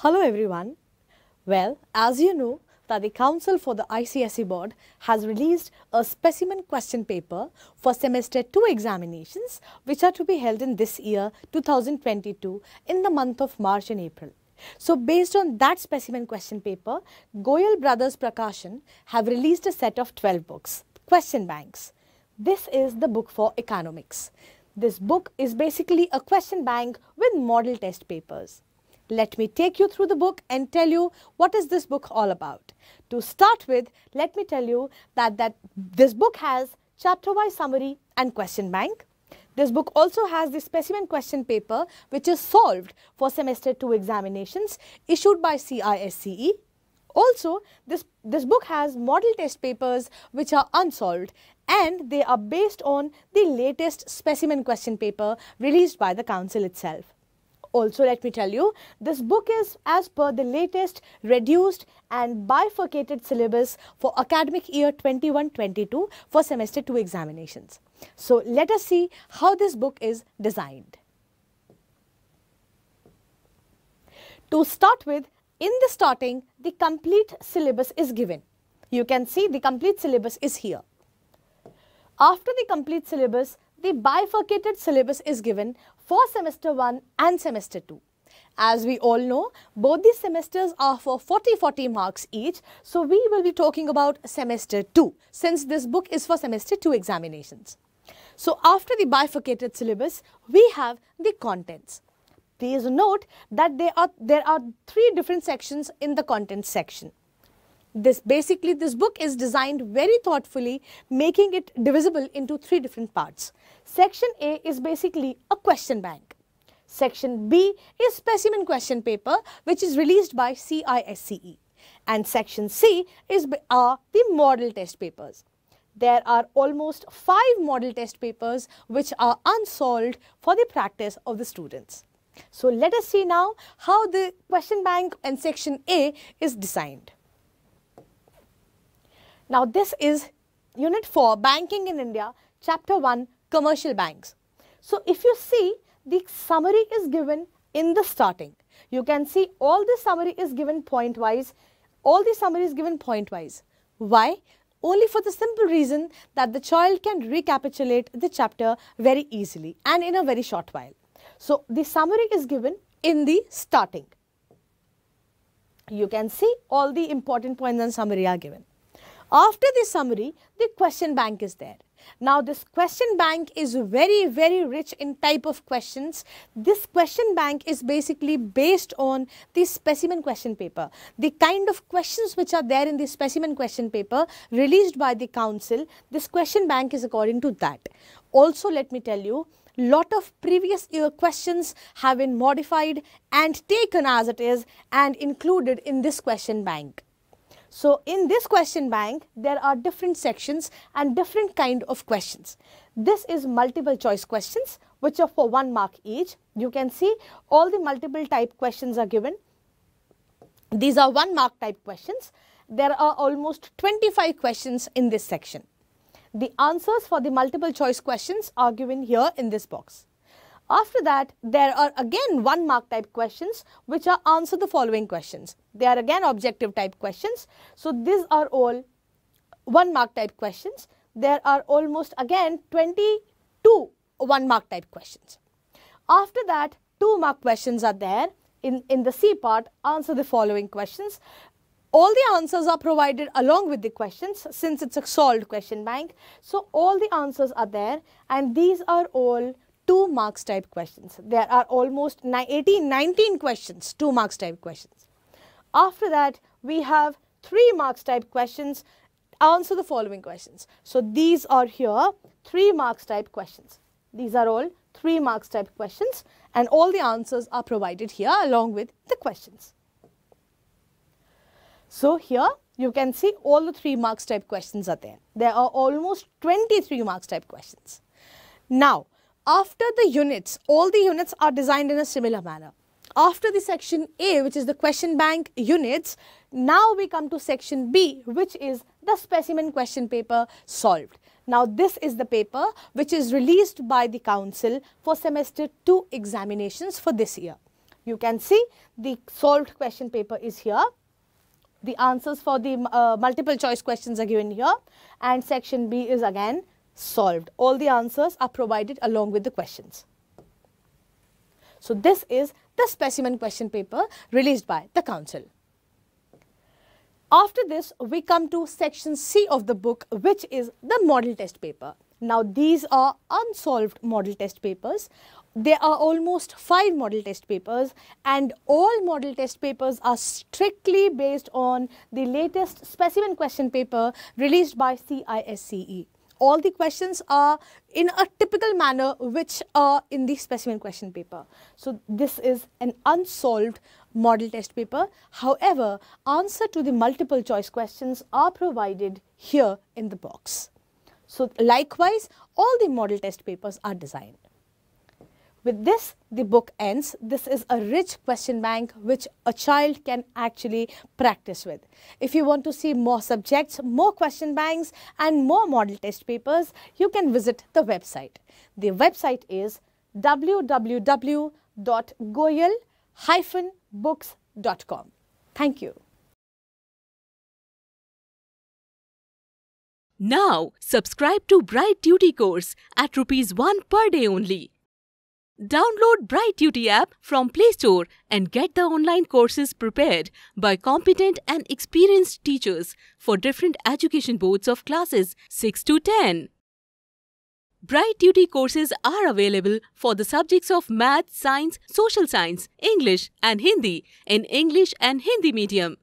Hello everyone. Well, as you know that the Council for the ICSE Board has released a specimen question paper for semester 2 examinations which are to be held in this year 2022 in the month of March and April. So based on that specimen question paper, Goyal Brothers Prakashan have released a set of 12 books, question banks. This is the book for economics. This book is basically a question bank with model test papers. Let me take you through the book and tell you what is this book all about. To start with, let me tell you that, that this book has chapter-wise summary and question bank. This book also has the specimen question paper which is solved for semester 2 examinations issued by CISCE. Also, this, this book has model test papers which are unsolved and they are based on the latest specimen question paper released by the council itself. Also, let me tell you, this book is as per the latest reduced and bifurcated syllabus for academic year 21-22 for semester 2 examinations. So, let us see how this book is designed. To start with, in the starting, the complete syllabus is given. You can see the complete syllabus is here. After the complete syllabus, the bifurcated syllabus is given for semester 1 and semester 2. As we all know, both these semesters are for 40-40 marks each. So, we will be talking about semester 2 since this book is for semester 2 examinations. So, after the bifurcated syllabus, we have the contents. Please note that there are, there are three different sections in the contents section this basically this book is designed very thoughtfully making it divisible into three different parts. Section A is basically a question bank. Section B is specimen question paper which is released by CISCE and section C is are the model test papers. There are almost five model test papers which are unsolved for the practice of the students. So let us see now how the question bank and section A is designed. Now this is Unit 4 Banking in India Chapter 1 Commercial Banks. So if you see the summary is given in the starting. You can see all the summary is given point wise. All the summary is given point wise. Why? Only for the simple reason that the child can recapitulate the chapter very easily and in a very short while. So the summary is given in the starting. You can see all the important points and summary are given. After the summary, the question bank is there. Now this question bank is very very rich in type of questions. This question bank is basically based on the specimen question paper. The kind of questions which are there in the specimen question paper released by the council, this question bank is according to that. Also let me tell you, lot of previous year questions have been modified and taken as it is and included in this question bank. So, in this question bank, there are different sections and different kind of questions. This is multiple choice questions which are for one mark each. You can see all the multiple type questions are given. These are one mark type questions. There are almost 25 questions in this section. The answers for the multiple choice questions are given here in this box. After that, there are again one mark type questions which are answer the following questions. They are again objective type questions. So, these are all one mark type questions. There are almost again 22 one mark type questions. After that, two mark questions are there. In, in the C part, answer the following questions. All the answers are provided along with the questions since it's a solved question bank. So, all the answers are there and these are all 2 marks type questions. There are almost 18, 19 questions, 2 marks type questions. After that, we have 3 marks type questions. Answer the following questions. So, these are here 3 marks type questions. These are all 3 marks type questions and all the answers are provided here along with the questions. So, here you can see all the 3 marks type questions are there. There are almost 23 marks type questions. Now, after the units, all the units are designed in a similar manner. After the section A, which is the question bank units, now we come to section B, which is the specimen question paper solved. Now, this is the paper which is released by the council for semester 2 examinations for this year. You can see the solved question paper is here. The answers for the uh, multiple choice questions are given here and section B is again solved. All the answers are provided along with the questions. So this is the specimen question paper released by the council. After this, we come to section C of the book, which is the model test paper. Now, these are unsolved model test papers. There are almost five model test papers and all model test papers are strictly based on the latest specimen question paper released by CISCE all the questions are in a typical manner which are in the specimen question paper. So this is an unsolved model test paper. However, answer to the multiple choice questions are provided here in the box. So likewise, all the model test papers are designed. With this, the book ends. This is a rich question bank which a child can actually practice with. If you want to see more subjects, more question banks and more model test papers, you can visit the website. The website is www.goyal-books.com. Thank you. Now, subscribe to BrightTutee course at rupees 1 per day only. Download BrightTutee app from Play Store and get the online courses prepared by competent and experienced teachers for different education boards of classes 6 to 10. BrightTutee courses are available for the subjects of Math, Science, Social Science, English and Hindi in English and Hindi medium.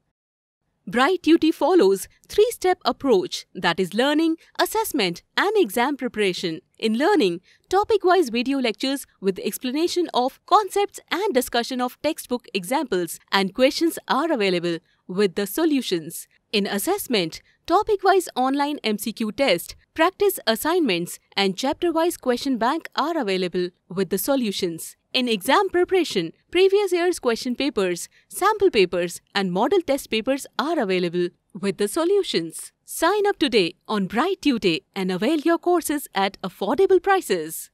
BrightTutee follows three-step approach that is learning, assessment and exam preparation. In learning, topic-wise video lectures with explanation of concepts and discussion of textbook examples and questions are available with the solutions. In assessment, topic-wise online MCQ test, practice assignments and chapter-wise question bank are available with the solutions. In exam preparation, previous year's question papers, sample papers and model test papers are available with the solutions. Sign up today on Bright and avail your courses at affordable prices.